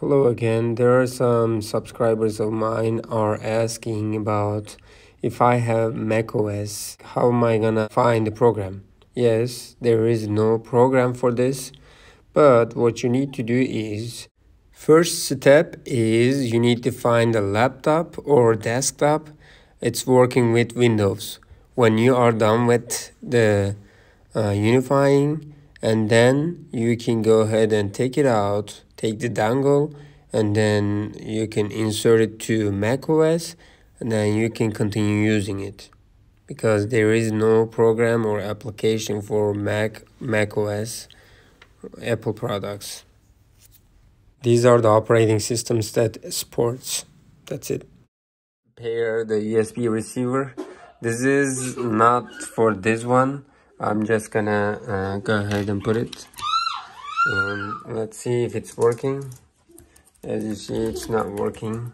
Hello again. There are some subscribers of mine are asking about if I have macOS, how am I gonna find the program? Yes, there is no program for this, but what you need to do is first step is you need to find a laptop or desktop. It's working with Windows. When you are done with the uh, unifying, and then you can go ahead and take it out, take the dongle, and then you can insert it to macOS and then you can continue using it because there is no program or application for Mac Mac OS Apple products. These are the operating systems that supports. That's it. Pair the USB receiver. This is not for this one. I'm just gonna uh, go ahead and put it. And let's see if it's working. As you see, it's not working.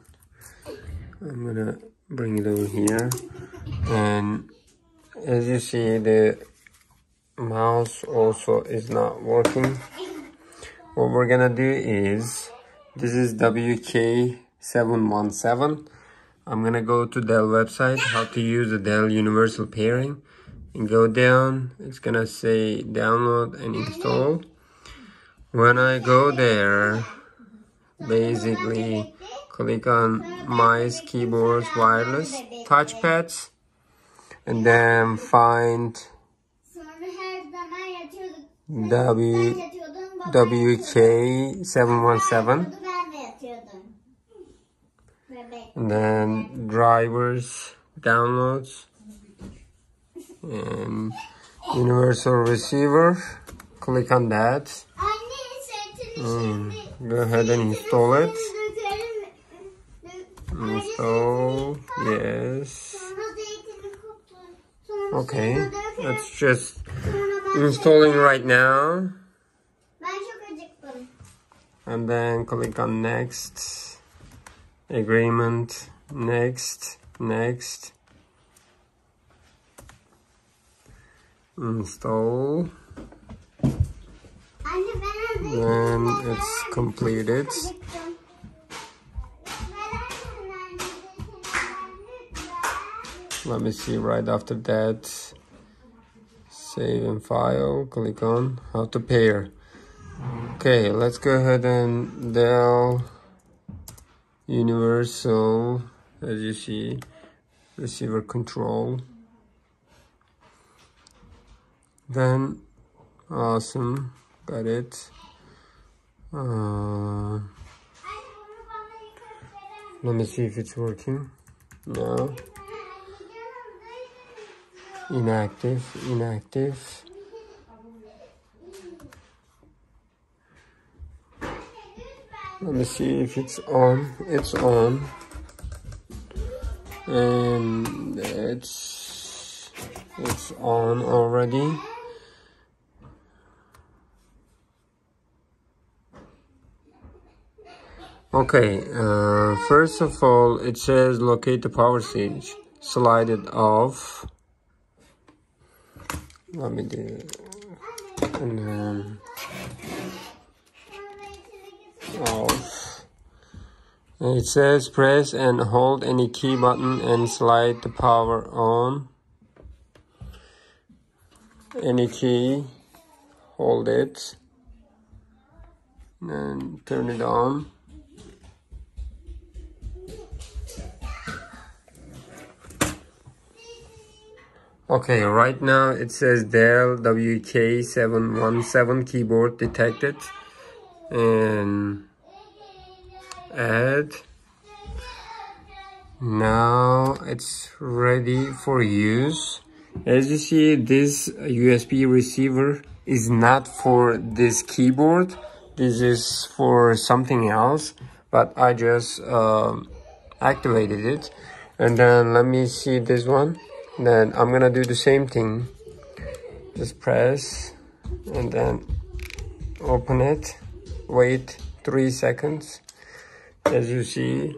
I'm gonna bring it over here and as you see the mouse also is not working what we're gonna do is this is WK717 I'm gonna go to Dell website how to use the Dell universal pairing and go down it's gonna say download and install. When I go there basically click on mice, keyboards, wireless, touchpads, and then find W WK717 and then drivers downloads and universal receiver. Click on that. Mm, go ahead and install it. Install. Yes. Okay. It's just installing right now. And then click on next. Agreement. Next. Next install. Then it's completed. Let me see right after that. Save and file. Click on how to pair okay let's go ahead and Dell universal as you see receiver control then awesome. Got it. Uh, let me see if it's working. No. Inactive inactive. Let me see if it's on. It's on. And it's it's on already okay uh, first of all it says locate the power switch slide it off. Let me do it. and then off. It says press and hold any key button and slide the power on. Any key hold it. And turn it on Okay, right now it says Dell WK717 keyboard detected and add. Now it's ready for use. As you see, this USB receiver is not for this keyboard. This is for something else, but I just um, activated it. And then let me see this one then I'm gonna do the same thing. Just press and then open it. Wait three seconds. As you see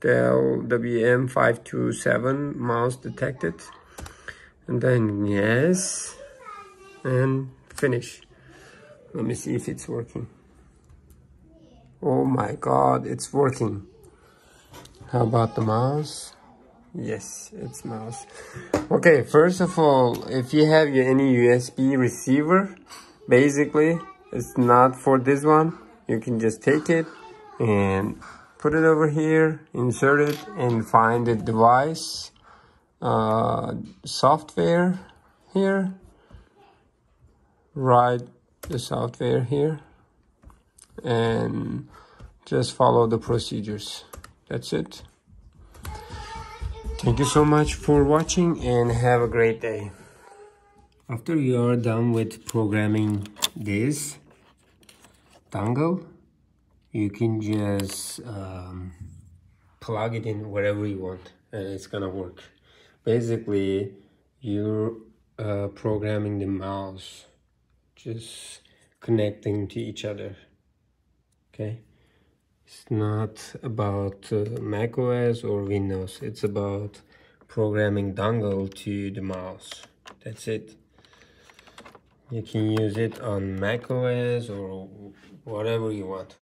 Dell WM527 mouse detected. And then yes and finish. Let me see if it's working. Oh my god, it's working. How about the mouse? Yes, it's mouse. Okay, first of all, if you have any USB receiver, basically, it's not for this one. You can just take it and put it over here, insert it, and find the device uh, software here. Write the software here and just follow the procedures. That's it. Thank you so much for watching and have a great day. After you are done with programming this dongle, you can just um, plug it in wherever you want and it's gonna work. Basically, you're uh, programming the mouse, just connecting to each other, okay? It's not about uh, Mac OS or Windows. It's about programming dongle to the mouse. That's it. You can use it on macOS or whatever you want.